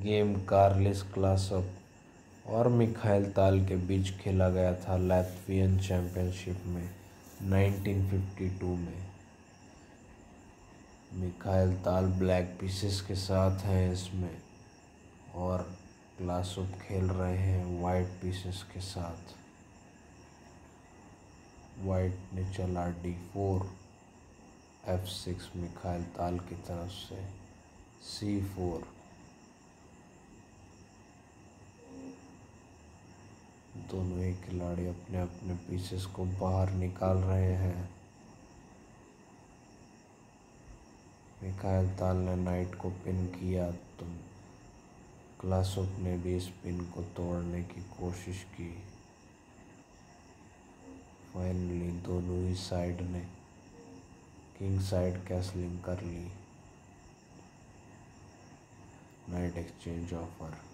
Game कार्लिस clasp और Mikhail ताल के बीच खेला गया था लैत्वियन चैंपियनशिप में 1952 में। मिखाइल ताल ब्लैक पीसेस के साथ हैं इसमें और क्लासुप खेल रहे हैं वाइट पीसेस के साथ। वाइट ने चला D four, F six Mikhail Tal की तरफ़ से, सी फोर। दोनों ही खिलाड़ी अपने अपने पीसेस को बाहर निकाल रहे हैं। मिखाइल ताल ने नाइट को पिन किया तो क्लासुप ने भी इस पिन को तोड़ने की कोशिश की। फाइनली दोनों ही साइड ने किंग साइड कैसलिंग कर ली। Knight exchange offer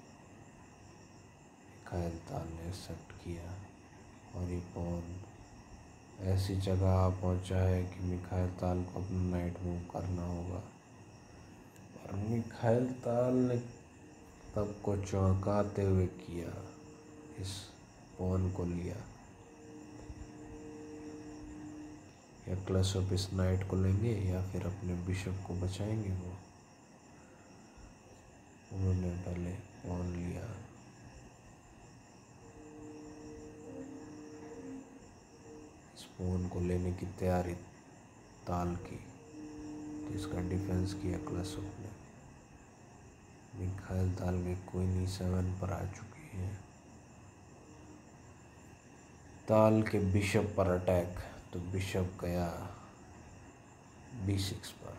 Mikhail Tal ने एक्सेप्ट किया। और ये पॉन ऐसी जगह पहुँचा है कि मिखाइल ताल को अपना नाइट मूव करना होगा। और मिखाइल ताल ने तब को चौंकाते हुए किया, इस पॉन को लिया। या क्लस ऑफ़ इस नाइट को लेंगे या फिर अपने बिशप को बचाएँगे वो। उन्होंने पहले पॉन लिया। फ़ोन को लेने की तैयारी ताल की तो इसका डिफेंस किया क्लसोफ ने मिखाइल ताल के क्वीनी सेवन पर आ चुकी है। ताल के बिशप पर अटैक तो बिशप गया बी सिक्स पर।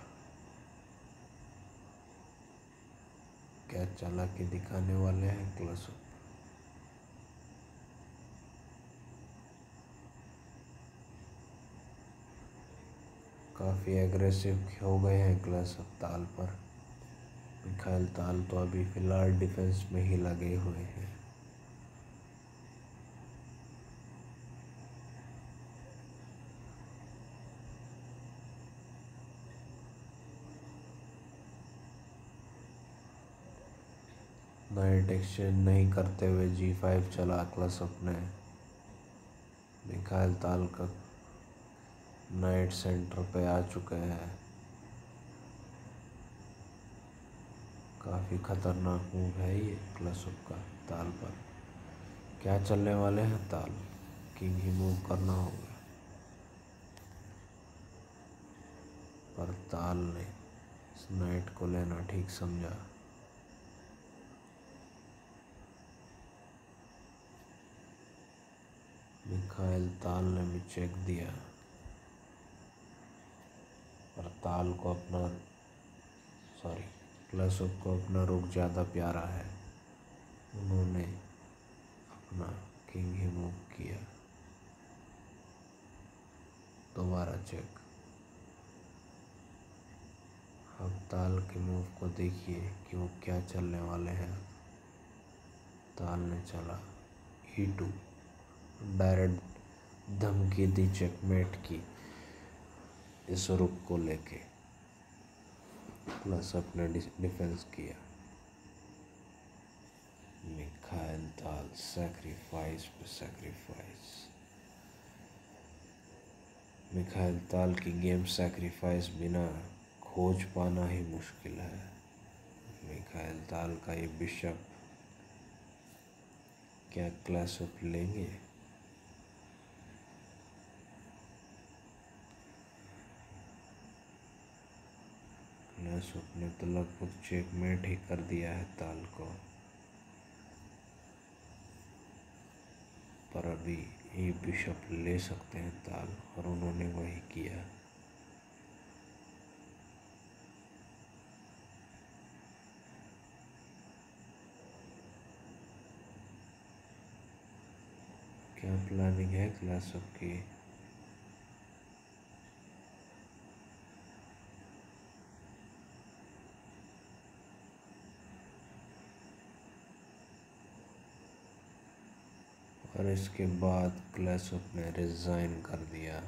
क्या चला के दिखाने वाले हैं क्लसोफ काफ़ी एग्रेसिव हो गए हैं क्लास अब ताल पर। मिखाइल ताल तो अभी फ़िलहाल डिफेंस में ही लगे हुए हैं। नाइट एक्सचेंज नहीं करते हुए जी फाइव चला क्लास अपने। मिखाइल ताल का नाइट सेंटर पे आ चुके हैं। काफ़ी ख़तरनाक मूव है ये क्लसुप का ताल पर। क्या चलने वाले हैं ताल? किंग ही मूव करना होगा। पर ताल ने नाइट को लेना ठीक समझा। मिखाइल ताल ने भी चेक दिया। और ताल को अपना सॉरी प्लस को अपना रुख ज़्यादा प्यारा है। उन्होंने अपना किंग ही मूव किया। दोबारा चेक। अब ताल के मूव को देखिए कि वो क्या चलने वाले हैं। ताल ने चला ई टू डायरेक्ट धमकी दी चेकमेट की। इस रुख को लेके प्लस अपने डिफेंस किया। मिखाइल ताल सेक्रीफाइस पे सेक्रीफाइस मिखाइल ताल की गेम सेक्रीफाइस बिना खोज पाना ही मुश्किल है। मिखाइल ताल का ये बिशप क्या क्लास ऑफ़ लेंगे? ने तो लगभग चेकमेट ही कर दिया है ताल को। पर अभी ये बिशप ले सकते हैं ताल, और उन्होंने वही किया। क्या प्लानिंग है क्लास की और इसके बाद क्लास ने रिज़ाइन कर दिया।